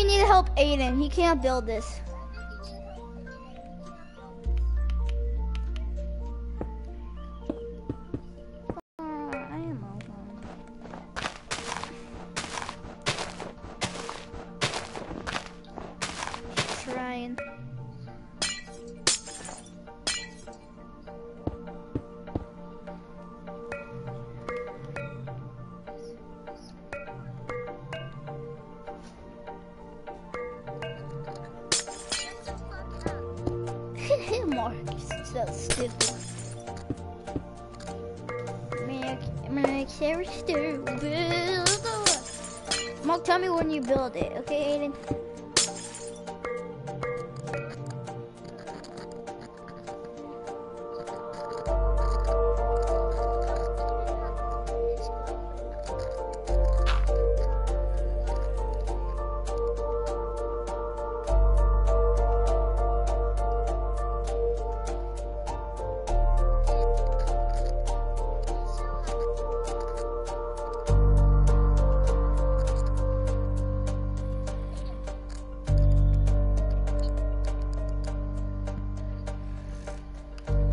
You need to help Aiden. He can't build this. Uh, I. Trying. Build it, okay, Aiden?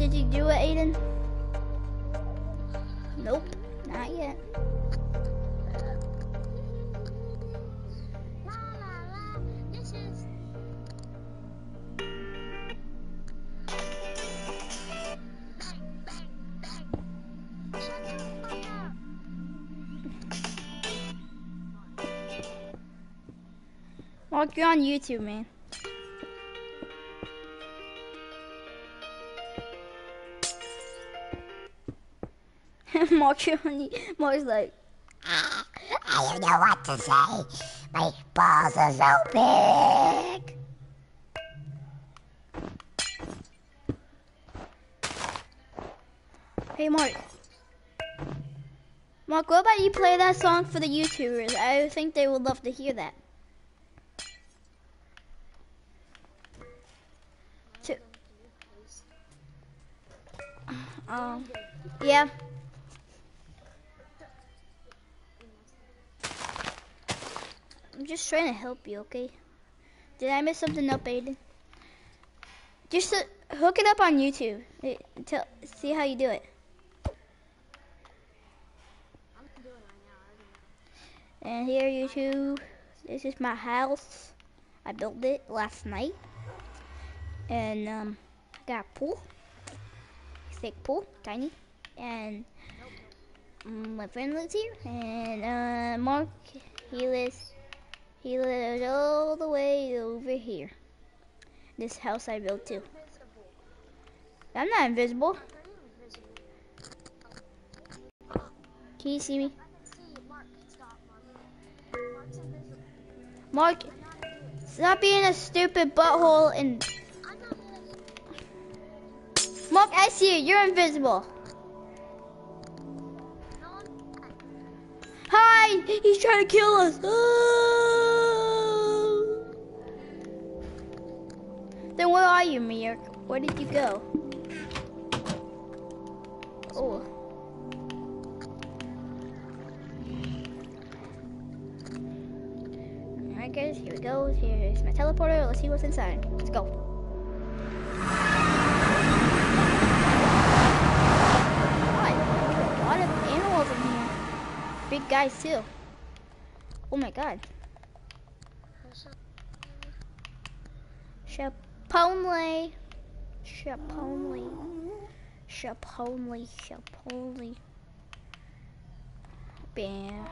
Did you do it, Aiden? Nope, not yet. La la la. Mark, you're on YouTube, man. Mark, you're on like, I don't know what to say. My balls are so big. hey, Mark. Mark, what about you play that song for the YouTubers? I think they would love to hear that. Um, yeah. I'm just trying to help you, okay? Did I mess something up, Aiden? Just uh, hook it up on YouTube. Eh, Tell, see how you do it. And here, YouTube, this is my house. I built it last night. And, um, I got a pool. Fake pool, tiny. And my friend lives here. And, uh, Mark, he lives, he lives all the way over here. This house I built too. I'm not invisible. Can you see me? Mark, stop, being a stupid butthole and. Mark, I see you. You're invisible. Hi! He's trying to kill us. Ah! You, Mirk? Where did you go? Oh. Alright guys, here we go. Here's my teleporter. Let's see what's inside. Let's go. Big guys too. Oh my god. Chaponle. Chaponle. Chaponle. Chaponle. Bam.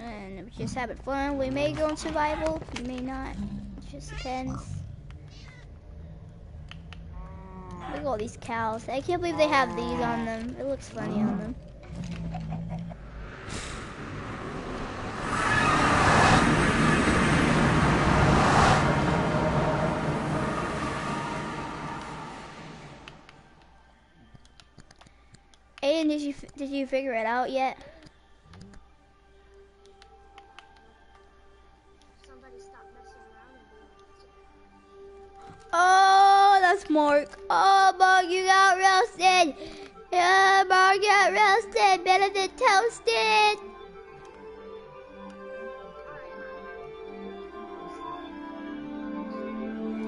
And we're just having fun. We may go in survival. We may not. It just depends. Look at all these cows. I can't believe they have these on them. It looks funny on them. did you figure it out yet? Oh, that's Mark. Oh, Mark, you got roasted. Yeah, Mark got roasted. Better than toasted.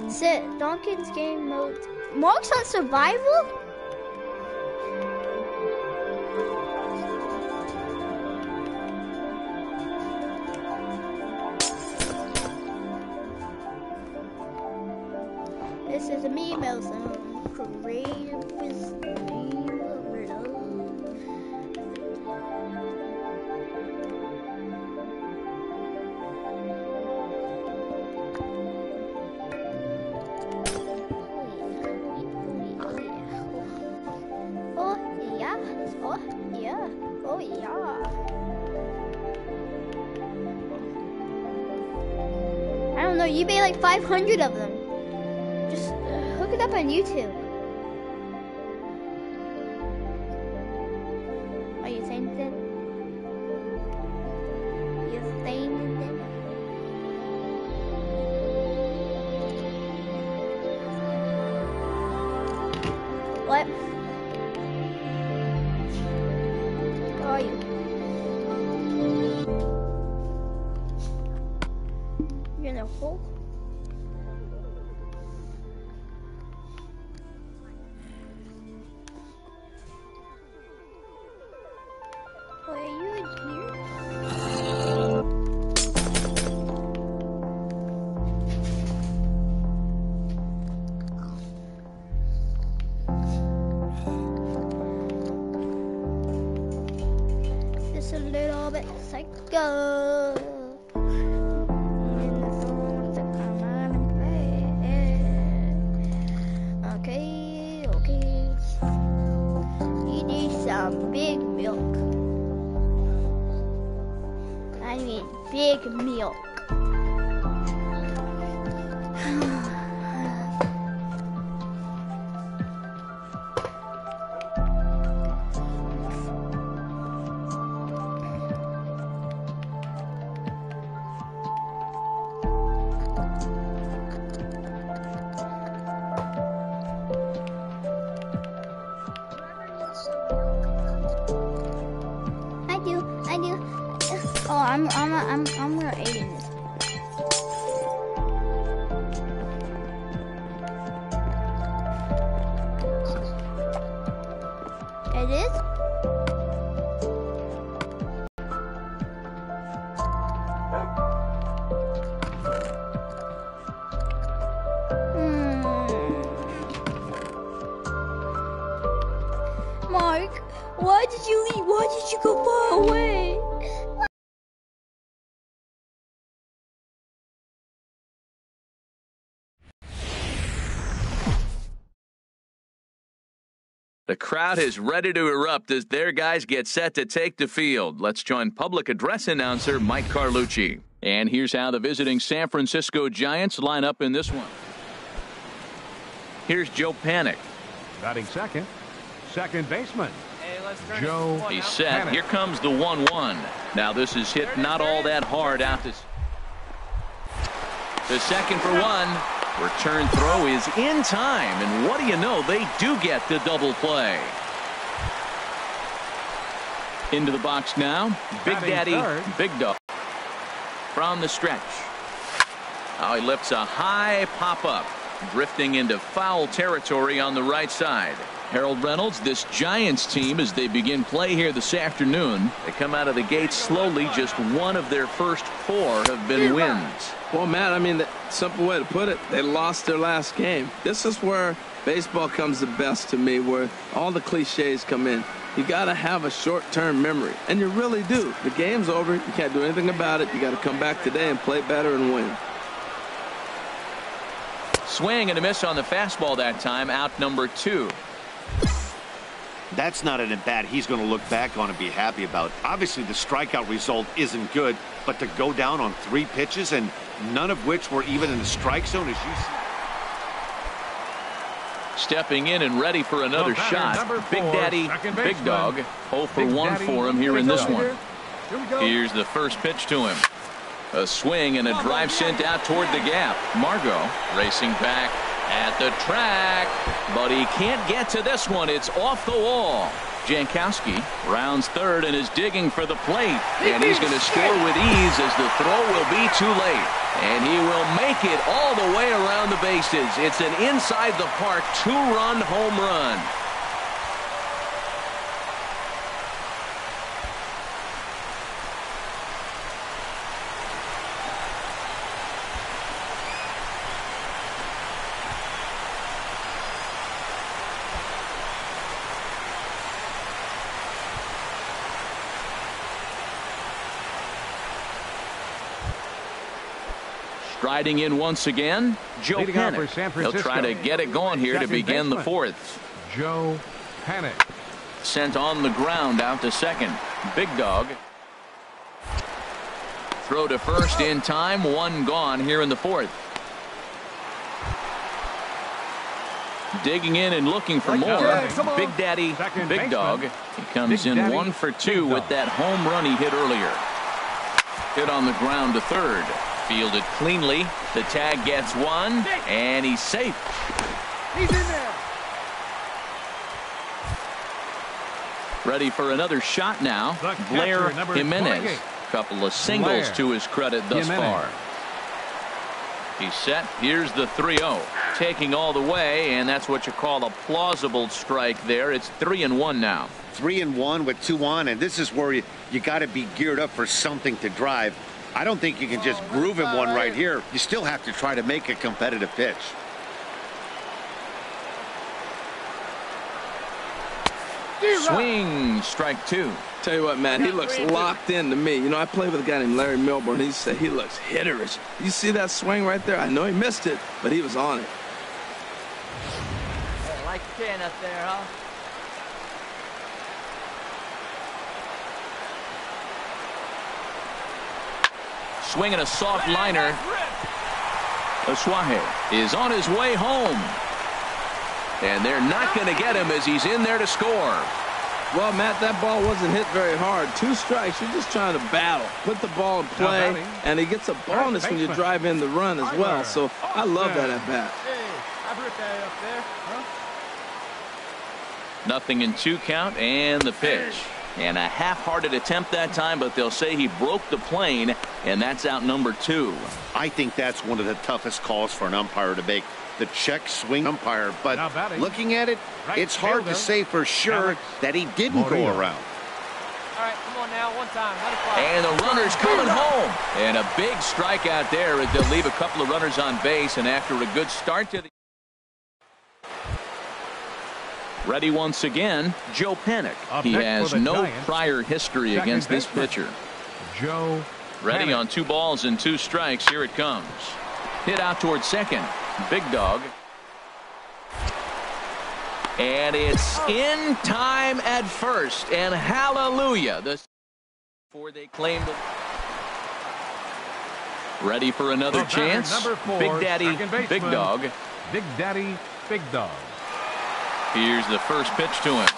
Sit. Donkin's game mode. Mark's on survival? Oh yeah. I don't know, you made like 500 of them. Just uh, hook it up on YouTube. Are you saying? You saying that? What? A little I'm, I'm, I'm, I'm The crowd is ready to erupt as their guys get set to take the field. Let's join public address announcer Mike Carlucci. And here's how the visiting San Francisco Giants line up in this one. Here's Joe Panik. Batting second, second baseman, Joe He's set. Here comes the 1 1. Now, this is hit not all that hard out this. The second for one. Return throw is in time. And what do you know? They do get the double play. Into the box now. Big Daddy, third. Big Dog. From the stretch. Oh, he lifts a high pop up, drifting into foul territory on the right side. Harold Reynolds, this Giants team, as they begin play here this afternoon, they come out of the gate slowly. Just one of their first four have been wins. Well, Matt, I mean, the simple way to put it, they lost their last game. This is where baseball comes the best to me, where all the cliches come in. You got to have a short-term memory, and you really do. The game's over. You can't do anything about it. You got to come back today and play better and win. Swing and a miss on the fastball that time, out number two. That's not an at bat he's going to look back on and be happy about. Obviously, the strikeout result isn't good, but to go down on three pitches and none of which were even in the strike zone, as you see. Stepping in and ready for another The batter, shot. number Big Daddy, Big. Dog, 0 for Big 1 Daddy, for him here in this Dog. one. Here. Here's the first pitch to him. A swing and a drive sent out toward the gap. Margot racing back at the track, but he can't get to this one. It's off the wall. Jankowski rounds third and is digging for the plate. And he's going to score with ease as the throw will be too late. And he will make it all the way around the bases. It's an inside the park two-run home run. Striding in once again, Joe Leading off Panik. for San He'll try to get it going here to Second begin the fourth. Joe Panik. Sent on the ground out to second. Big dog. Throw to first in time. One gone here in the fourth. Digging in and looking for more. Big Daddy, Second Big baseman. Dog. He comes Big in Daddy, one for two with that home run he hit earlier. Hit on the ground to third. Fielded cleanly. The tag gets one, and he's safe. He's in there. Ready for another shot now. Catcher, Blair number Jimenez. Couple of singles Blair to his credit thus Jimenez. far. He's set. Here's the 3-0. Taking all the way, and that's what you call a plausible strike there. It's 3 and 1 now. Three and one with two on, and this is where you, you got to be geared up for something to drive. I don't think you can just groove him one right here. You still have to try to make a competitive pitch. Swing, strike two. Tell you what, man, he looks locked in to me. You know, I played with a guy named Larry Milburn. He said he looks hitterish. You see that swing right there? I know he missed it, but he was on it. Like ten up there, huh? Swinging a soft liner. Oswahe is on his way home. And they're not going to get him as he's in there to score. Well, Matt, that ball wasn't hit very hard. Two strikes. You're just trying to battle. Put the ball in play, batting. and he gets a bonus when you drive in the run as well. So I love that at bat. Hey, I ripped that up there, huh? Nothing in two count and the pitch. And a half-hearted attempt that time, but they'll say he broke the plane, and that's out number two. I think that's one of the toughest calls for an umpire to make. The check swing umpire, but looking at it, Right it's hard fielder, to say for sure Alex that he didn't go around. All right, come on now, one time, let it fly. And the runner's coming home. And a big strikeout there as they'll leave a couple of runners on base. And after a good start to the Ready once again, Joe Panik. He has no Giants, prior history second against this pitcher. Joe Ready Panik. on two balls and two strikes. Here it comes. Hit out towards second. Big dog. And it's in time at first. And hallelujah. The before they claimed it. Ready for another chance. four, Big Daddy. Big Dog. Big Daddy, Big Dog. Here's the first pitch to him.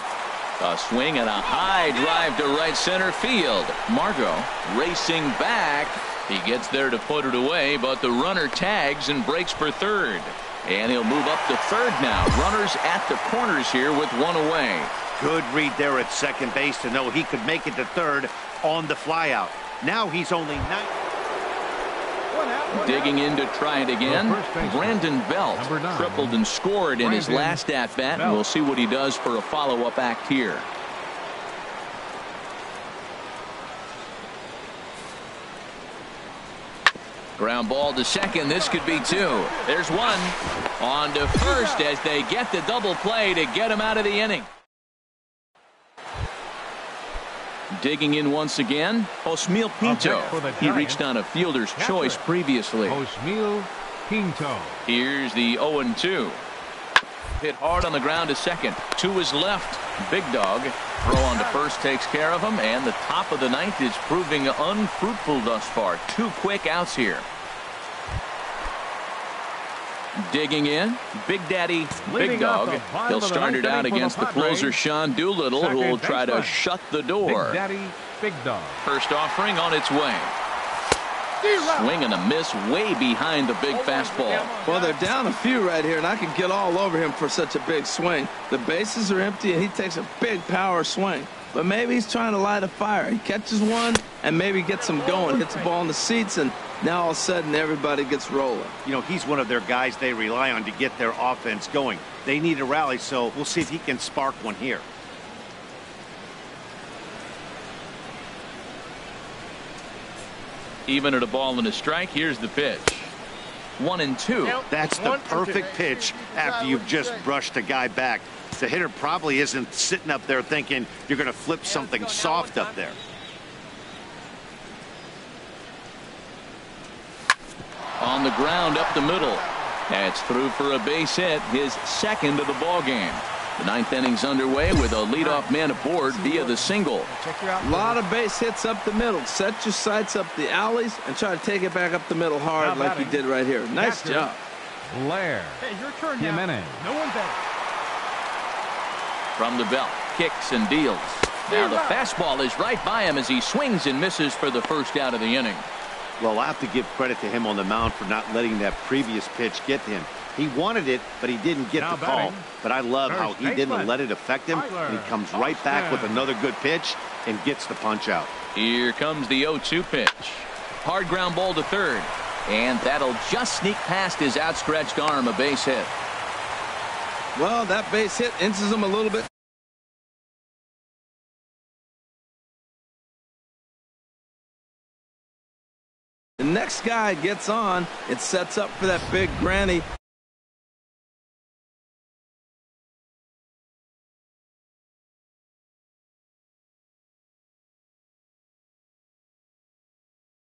A swing and a high drive to right center field. Margot racing back. He gets there to put it away, but the runner tags and breaks for third. And he'll move up to third now. Runners at the corners here with one away. Good read there at second base to know he could make it to third on the flyout. Now he's only nine. One out, one Digging in to try it again. Brandon Belt tripled and scored in his last at bat. Belt. We'll see what he does for a follow-up act here. Ground ball to second. This could be two. There's one. On to first as they get the double play to get him out of the inning. Digging in once again, Josmil Pinto. deck for the He reached on a fielder's choice previously. Josmil Pinto. Here's the 0-2. Hit hard on the ground to second. To his left. Big dog. Throw on to first takes care of him. And the top of the ninth is proving unfruitful thus far. Two quick outs here. Digging in. Big Daddy, Big Dog. the bottom He'll start it out inning the against the closer Sean Doolittle, who will try to shut the door. Big door. Daddy, Big Dog. First offering on its way. Swing and a miss way behind the big fastball. Well, they're down a few right here, and I can get all over him for such a big swing. The bases are empty, and he takes a big power swing. But maybe he's trying to light a fire. He catches one and maybe gets them going, hits the ball in the seats, and now all of a sudden everybody gets rolling. You know, he's one of their guys they rely on to get their offense going. They need a rally, so we'll see if he can spark one here. Even at a ball and a strike, here's the pitch. One and two. That's the perfect pitch after you've just brushed a guy back. The hitter probably isn't sitting up there thinking you're going to flip something soft up there. On the ground up the middle. That's through for a base hit, his second of the ball game. The ninth inning's underway with a leadoff man aboard via the single. A lot of base hits up the middle. Set your sights up the alleys and try to take it back up the middle hard Now like he batting. did right here. Nice Catcher. job. Blair. Hey, your turn now. Jimenez. No one better. From the belt, kicks and deals. Now the fastball is right by him as he swings and misses for the first out of the inning. Well, I have to give credit to him on the mound for not letting that previous pitch get to him. He wanted it, but he didn't get Now the call. But I love how he didn't baseman, let it affect him. And he comes right back with another good pitch and gets the punch out. Here comes the 0-2 pitch. Hard ground ball to third. And that'll just sneak past his outstretched arm, a base hit. Well, that base hit inches him a little bit. Next guy gets on. It sets up for that big granny